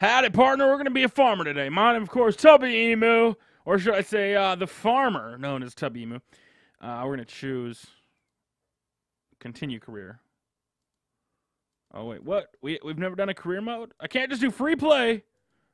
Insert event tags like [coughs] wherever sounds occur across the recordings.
Howdy, partner. We're going to be a farmer today. My name, of course, Tubby Emu, or should I say, uh, the farmer known as Tubby Emu. Uh, we're going to choose continue career. Oh wait, what? We we've never done a career mode. I can't just do free play.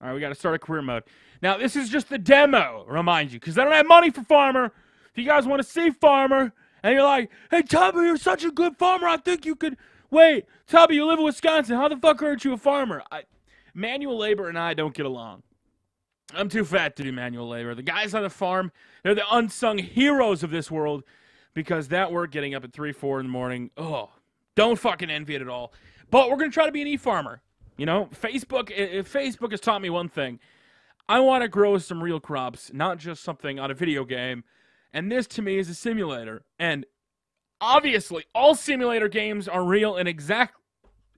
All right, we got to start a career mode. Now this is just the demo. Remind you, because I don't have money for farmer. If you guys want to see farmer, and you're like, "Hey Tubby, you're such a good farmer. I think you could." Wait, Tubby, you live in Wisconsin. How the fuck aren't you a farmer? I, manual labor and I don't get along. I'm too fat to do manual labor. The guys on the farm, they're the unsung heroes of this world because that work getting up at 3, 4 in the morning, oh, don't fucking envy it at all. But we're going to try to be an e-farmer. You know, Facebook Facebook has taught me one thing. I want to grow some real crops, not just something on a video game. And this to me is a simulator. And obviously, all simulator games are real and exact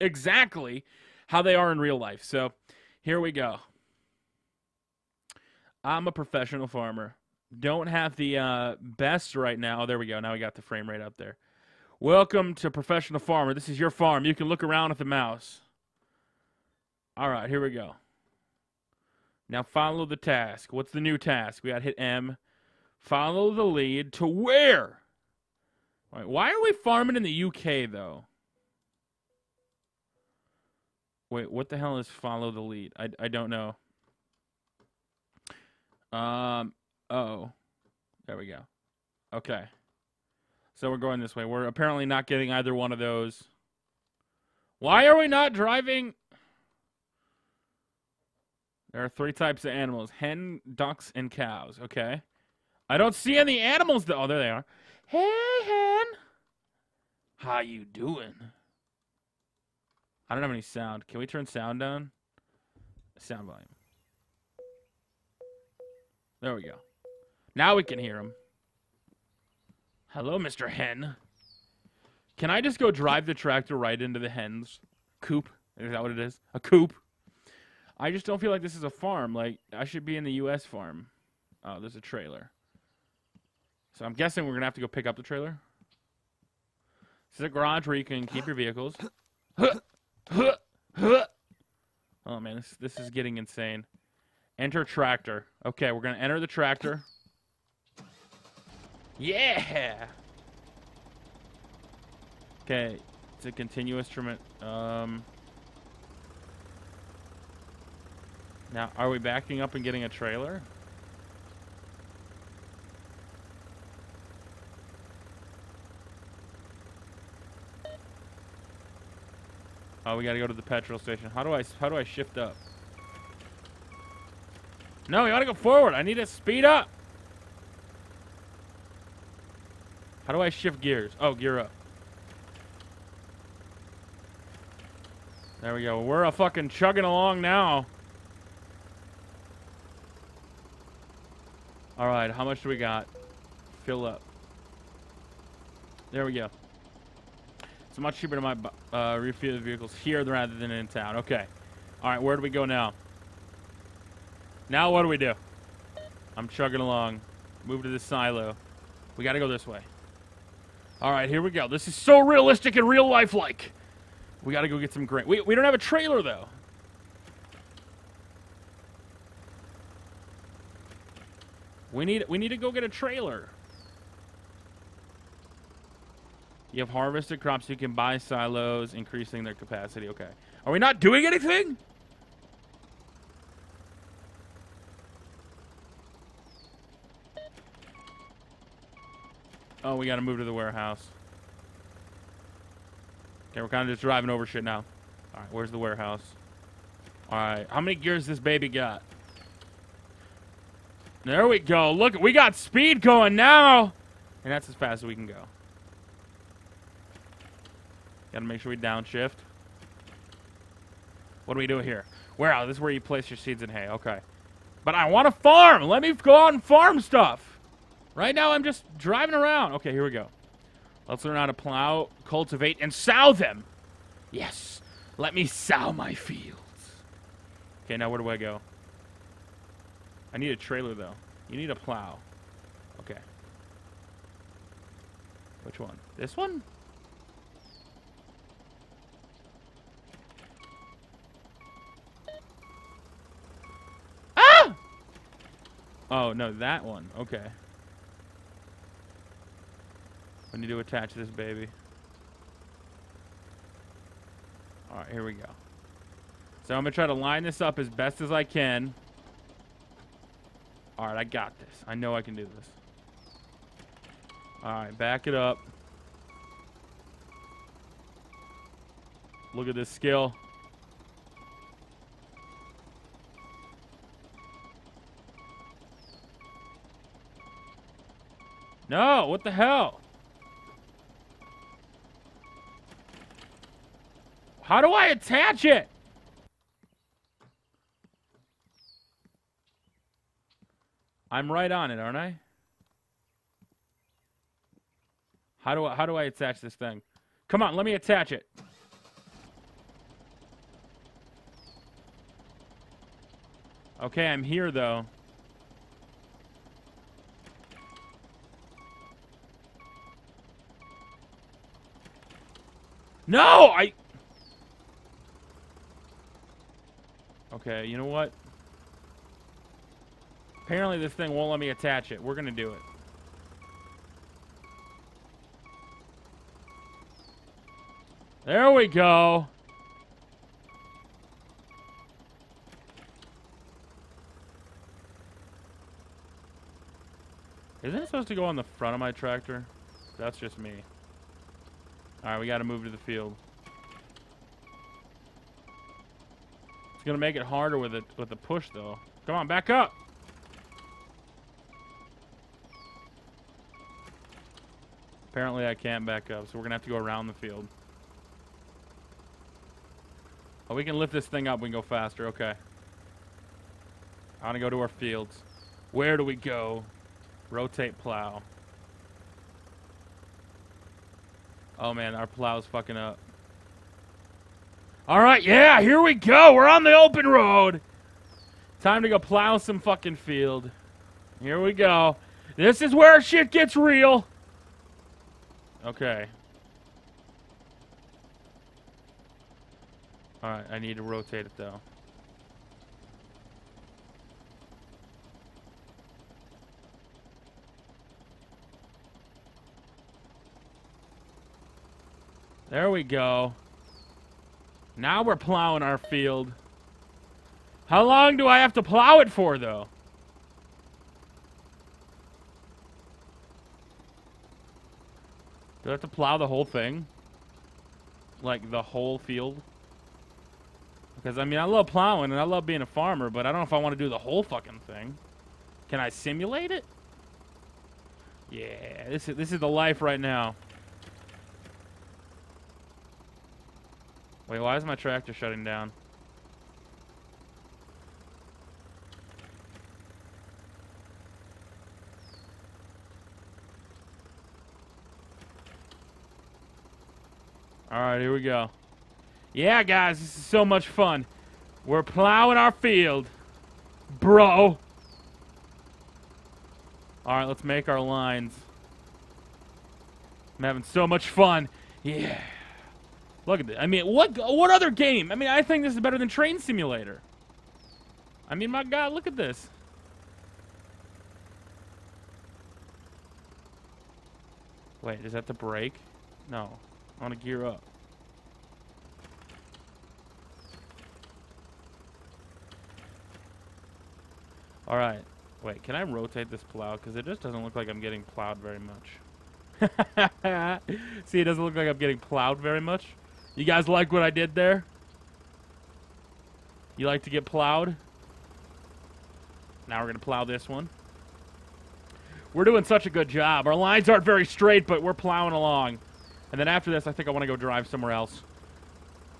exactly how they are in real life. So, here we go. I'm a professional farmer. Don't have the uh, best right now. There we go. Now we got the frame rate up there. Welcome to Professional Farmer. This is your farm. You can look around with the mouse. All right, here we go. Now follow the task. What's the new task? We got to hit M. Follow the lead to where? All right, why are we farming in the UK though? Wait, what the hell is follow the lead? I, I don't know. Um, oh. There we go. Okay. So we're going this way. We're apparently not getting either one of those. Why are we not driving? There are three types of animals. Hen, ducks, and cows. Okay. I don't see any animals though. Oh, there they are. Hey, hen. How you doing? I don't have any sound. Can we turn sound down? Sound volume. There we go. Now we can hear him. Hello, Mr. Hen. Can I just go drive the tractor right into the hen's coop? Is that what it is? A coop? I just don't feel like this is a farm. Like, I should be in the U.S. farm. Oh, there's a trailer. So I'm guessing we're going to have to go pick up the trailer. This is a garage where you can keep your vehicles. [coughs] [coughs] [coughs] Oh, man, this, this is getting insane. Enter tractor. Okay, we're to enter the tractor. Yeah! Okay, it's a continuous instrument. Um, now, are we backing up and getting a trailer? We gotta go to the petrol station. How do I how do I shift up? No, we gotta go forward. I need to speed up. How do I shift gears? Oh, gear up. There we go. We're a fucking chugging along now. All right, how much do we got? Fill up. There we go. It's much cheaper to my uh, refuel the vehicles here rather than in town. Okay. All right, where do we go now? Now what do we do? I'm chugging along. Move to the silo. We got to go this way. All right, here we go. This is so realistic and real life like. We got to go get some grain. We, we don't have a trailer, though. We need we need to go get a trailer. You have harvested crops. You can buy silos, increasing their capacity. Okay. Are we not doing anything? Oh, we got to move to the warehouse. Okay, we're kind of just driving over shit now. All right, where's the warehouse? All right, how many gears this baby got? There we go. Look, we got speed going now. And that's as fast as we can go. Gotta make sure we downshift. What do we do here? Warehouse. This is where you place your seeds and hay. Okay. But I want to farm. Let me go out and farm stuff. Right now, I'm just driving around. Okay, here we go. Let's learn how to plow, cultivate, and sow them. Yes. Let me sow my fields. Okay, now where do I go? I need a trailer, though. You need a plow. Okay. Which one? This one? Oh, no, that one. Okay. We need to attach this baby. Alright, here we go. So I'm going to try to line this up as best as I can. Alright, I got this. I know I can do this. Alright, back it up. Look at this skill. No, what the hell? How do I attach it? I'm right on it, aren't I? How do I, how do I attach this thing? Come on, let me attach it. Okay, I'm here though. No, I Okay, you know what? Apparently this thing won't let me attach it. We're going to do it. There we go. Isn't it supposed to go on the front of my tractor? That's just me. Alright, we got to move to the field. It's gonna make it harder with it with the push though. Come on, back up. Apparently I can't back up, so we're gonna have to go around the field. Oh, we can lift this thing up. We can go faster. Okay. I want to go to our fields. Where do we go? Rotate plow. Oh man, our plow's fucking up. All right, yeah, here we go. We're on the open road. Time to go plow some fucking field. Here we go. This is where shit gets real. Okay. Alright, I need to rotate it though. There we go. Now we're plowing our field. How long do I have to plow it for, though? Do I have to plow the whole thing? Like, the whole field? Because, I mean, I love plowing and I love being a farmer, but I don't know if I want to do the whole fucking thing. Can I simulate it? Yeah, this is, this is the life right now. Wait, why is my tractor shutting down? Alright, here we go. Yeah, guys, this is so much fun. We're plowing our field. Bro. Alright, let's make our lines. I'm having so much fun. Yeah. Look at this. I mean, what what other game? I mean, I think this is better than Train Simulator. I mean, my God, look at this. Wait, is that the brake? No. I want to gear up. Alright. Wait, can I rotate this plow? Because it just doesn't look like I'm getting plowed very much. [laughs] See, it doesn't look like I'm getting plowed very much. You guys like what I did there? You like to get plowed? Now we're going to plow this one. We're doing such a good job. Our lines aren't very straight, but we're plowing along. And then after this, I think I want to go drive somewhere else.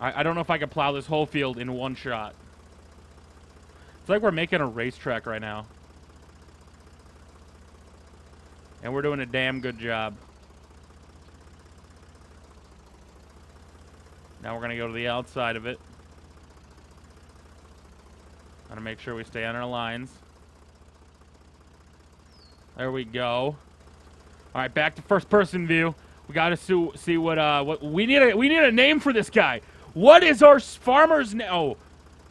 I, I don't know if I can plow this whole field in one shot. It's like we're making a racetrack right now. And we're doing a damn good job. Now we're going to go to the outside of it. Got to make sure we stay on our lines. There we go. All right, back to first person view. We got to see what uh what we need a we need a name for this guy. What is our farmer's name? Oh,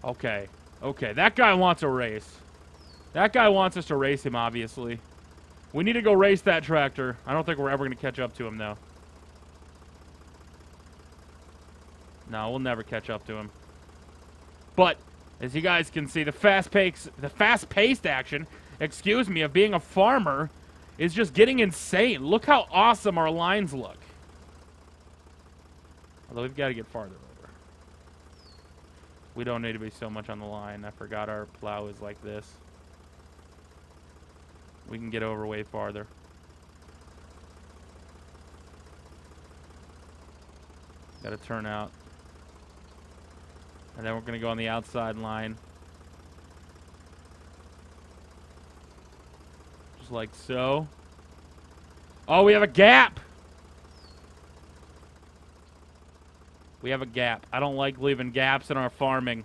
okay, okay. That guy wants a race. That guy wants us to race him, obviously. We need to go race that tractor. I don't think we're ever going to catch up to him, though. No, we'll never catch up to him. But, as you guys can see, the fast-paced the fast-paced action, excuse me, of being a farmer is just getting insane. Look how awesome our lines look. Although we've got to get farther over. We don't need to be so much on the line. I forgot our plow is like this. We can get over way farther. Got to turn out. And then we're going to go on the outside line. Just like so. Oh, we have a gap! We have a gap. I don't like leaving gaps in our farming.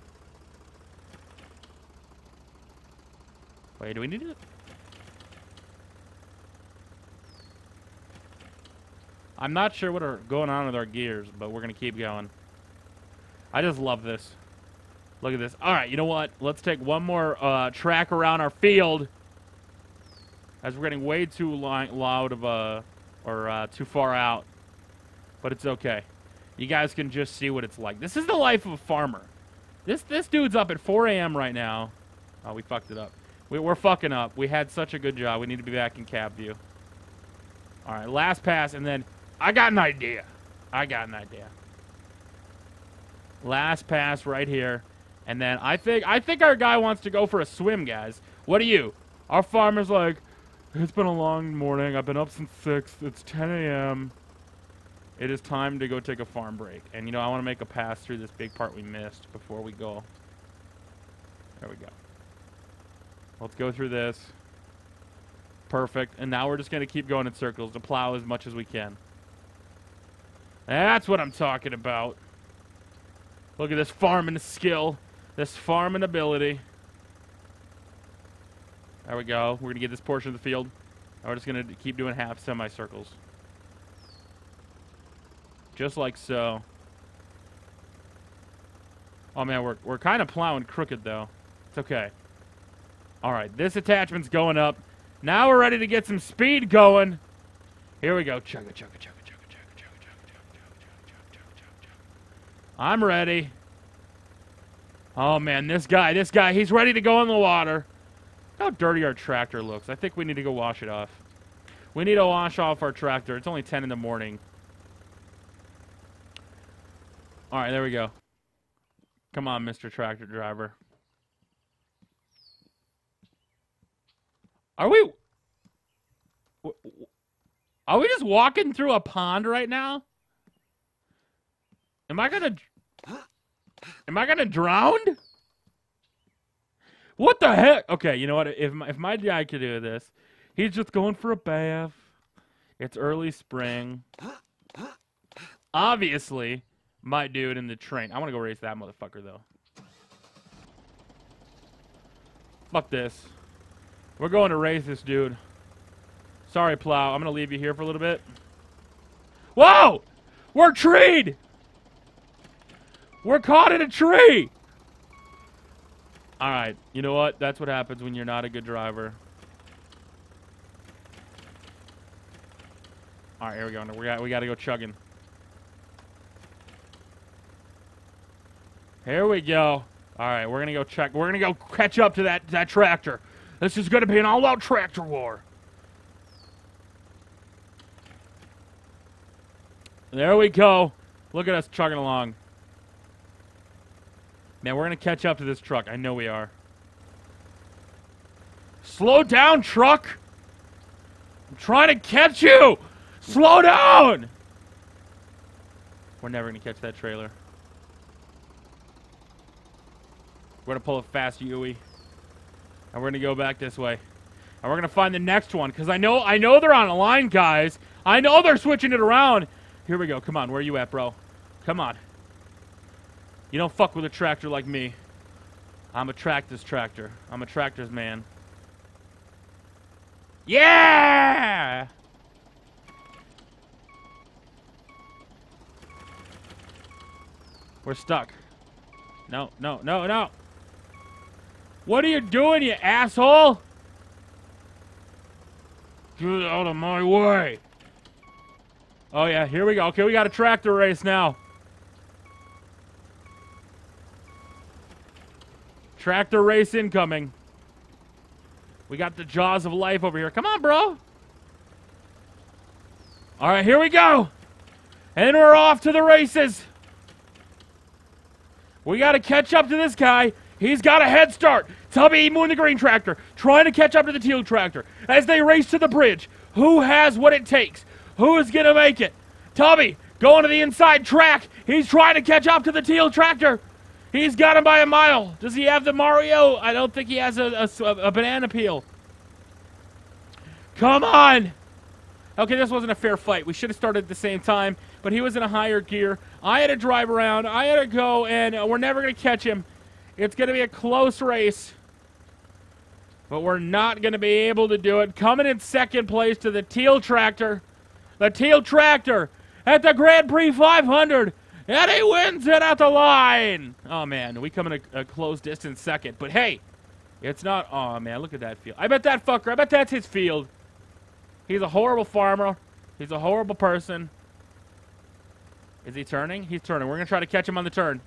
Wait, do we need to... I'm not sure what are going on with our gears, but we're going to keep going. I just love this. Look at this. All right, you know what? Let's take one more uh, track around our field. As we're getting way too loud of a... Or uh, too far out. But it's okay. You guys can just see what it's like. This is the life of a farmer. This this dude's up at 4 a.m. right now. Oh, we fucked it up. We, we're fucking up. We had such a good job. We need to be back in cab view. All right, last pass, and then I got an idea. I got an idea. Last pass right here. And then I think I think our guy wants to go for a swim, guys. What do you? Our farmer's like, it's been a long morning. I've been up since 6. It's 10 a.m. It is time to go take a farm break. And, you know, I want to make a pass through this big part we missed before we go. There we go. Let's go through this. Perfect. And now we're just going to keep going in circles to plow as much as we can. That's what I'm talking about. Look at this farming skill. This farming ability. There we go. We're going to get this portion of the field. And we're just going to keep doing half semicircles. Just like so. Oh man, we're, we're kind of plowing crooked though. It's okay. Alright, this attachment's going up. Now we're ready to get some speed going. Here we go. Chugga, chugga, chugga, chugga, chugga, chugga, chugga, chugga, chugga, chugga, chugga. I'm ready. Oh man, this guy, this guy, he's ready to go in the water. How dirty our tractor looks. I think we need to go wash it off. We need to wash off our tractor. It's only 10 in the morning. All right, there we go. Come on, Mr. Tractor Driver. Are we... Are we just walking through a pond right now? Am I gonna... Am I gonna drown? What the heck? Okay, you know what? If my, if my guy could do this, he's just going for a bath. It's early spring. Obviously, my dude in the train. I want to go race that motherfucker, though. Fuck this. We're going to race this dude. Sorry, Plow. I'm to leave you here for a little bit. Whoa! We're treed! We're caught in a tree! Alright, you know what? That's what happens when you're not a good driver. Alright, here we go. We got, we got to go chugging. Here we go. All right, we're gonna go check. We're gonna go catch up to that that tractor. This is gonna be an all-out tractor war. There we go. Look at us chugging along. Man, we're gonna catch up to this truck. I know we are. Slow down, truck. I'm trying to catch you. Slow down. We're never gonna catch that trailer. We're going to pull a fast Yui. And we're going to go back this way. And we're going to find the next one. Because I know, I know they're on a line, guys. I know they're switching it around. Here we go. Come on. Where are you at, bro? Come on. You don't fuck with a tractor like me. I'm a tractor's tractor. I'm a tractor's man. Yeah! We're stuck. No, no, no, no. What are you doing, you asshole? Get out of my way. Oh, yeah, here we go. Okay, we got a tractor race now. Tractor race incoming. We got the jaws of life over here. Come on, bro. All right, here we go. And we're off to the races. We got to catch up to this guy. He's got a head start. Tubby in the green tractor trying to catch up to the teal tractor as they race to the bridge. Who has what it takes? Who is going to make it? Tubby going to the inside track. He's trying to catch up to the teal tractor. He's got him by a mile. Does he have the Mario? I don't think he has a, a, a banana peel. Come on. Okay, this wasn't a fair fight. We should have started at the same time, but he was in a higher gear. I had to drive around. I had to go, and we're never going to catch him. It's going to be a close race, but we're not going to be able to do it. Coming in second place to the Teal Tractor. The Teal Tractor at the Grand Prix 500. He wins it at the line. Oh, man. We come in a, a close distance second. But, hey, it's not. Oh, man. Look at that field. I bet that fucker. I bet that's his field. He's a horrible farmer. He's a horrible person. Is he turning? He's turning. We're going to try to catch him on the turn.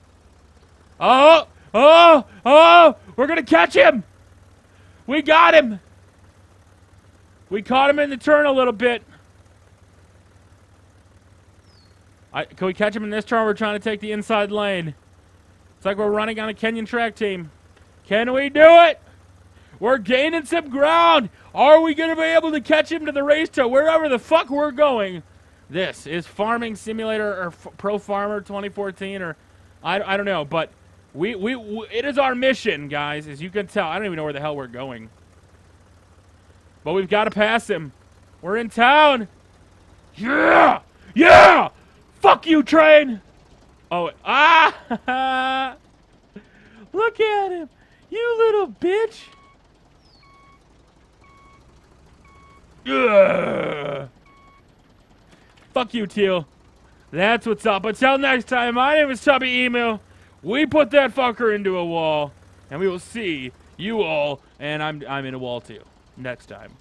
Oh! Oh! Oh! We're going to catch him! We got him! We caught him in the turn a little bit. I, can we catch him in this turn? We're trying to take the inside lane. It's like we're running on a Kenyan track team. Can we do it? We're gaining some ground. Are we going to be able to catch him to the race to wherever the fuck we're going? This is Farming Simulator or F Pro Farmer 2014 or I, I don't know, but we, we, we it is our mission, guys. As you can tell, I don't even know where the hell we're going. But we've got to pass him. We're in town. Yeah! Yeah! Fuck you, train! Oh, ah! [laughs] Look at him! You little bitch! Ugh. Fuck you, Teal. That's what's up. Until next time, my name is Tubby Emu. We put that fucker into a wall, and we will see you all, and I'm, I'm in a wall too, next time.